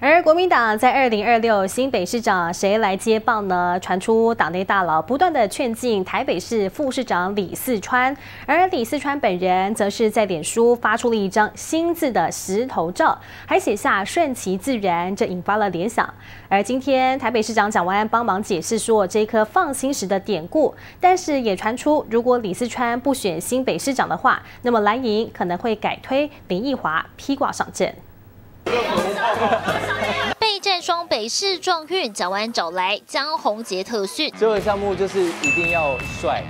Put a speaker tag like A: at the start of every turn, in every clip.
A: 而国民党在二零二六新北市长谁来接棒呢？传出党内大佬不断的劝进台北市副市长李四川，而李四川本人则是在脸书发出了一张新字的石头照，还写下顺其自然，这引发了联想。而今天台北市长蒋万安帮忙解释说这颗放心石的典故，但是也传出如果李四川不选新北市长的话，那么蓝营可能会改推林奕华披挂上阵。
B: 北市状元，蒋完找来江宏杰特训。
C: 这个项目就是一定要帅。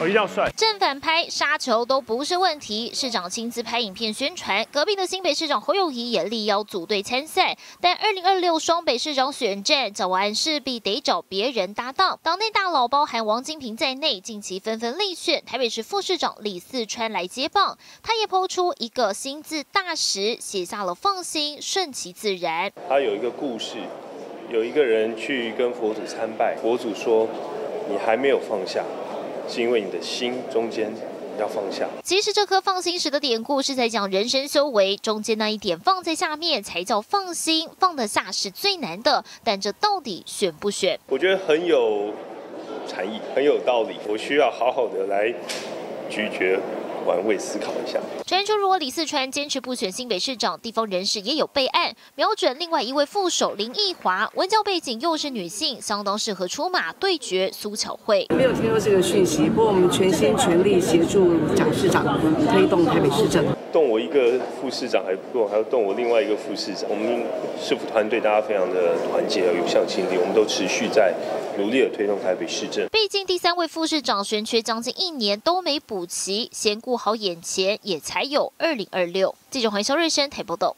D: 我一定要帅，
B: 正反拍杀球都不是问题。市长亲自拍影片宣传，隔壁的新北市长侯友谊也力邀组队参赛。但二零二六双北市长选战，蒋万安势必得找别人搭档。党内大佬包含王金平在内，近期纷纷力选台北市副市长李四川来接棒。他也抛出一个新字大石，写下了放心，顺其自然。
D: 他有一个故事，有一个人去跟佛祖参拜，佛祖说：“你还没有放下。”是因为你的心中间要放下。
B: 其实这颗放心石的典故是在讲人生修为，中间那一点放在下面才叫放心，放得下是最难的。但这到底选不选？
D: 我觉得很有禅意，很有道理。我需要好好的来咀嚼。玩味思考一下。
B: 传出如果李四川坚持不选新北市长，地方人士也有备案，瞄准另外一位副手林奕华，文教背景又是女性，相当适合出马对决苏巧慧。
E: 没有听说这个讯息，不过我们全心全力协助蒋市长推动台北市政。
D: 动我一个副市长还不够，还要动我另外一个副市长。我们市府团队大家非常的团结，有向心力，我们都持续在努力的推动台北市政。
B: 毕竟第三位副市长悬缺将近一年都没补齐，先顾好眼前，也才有二零二六。记者黄肖瑞生台报道。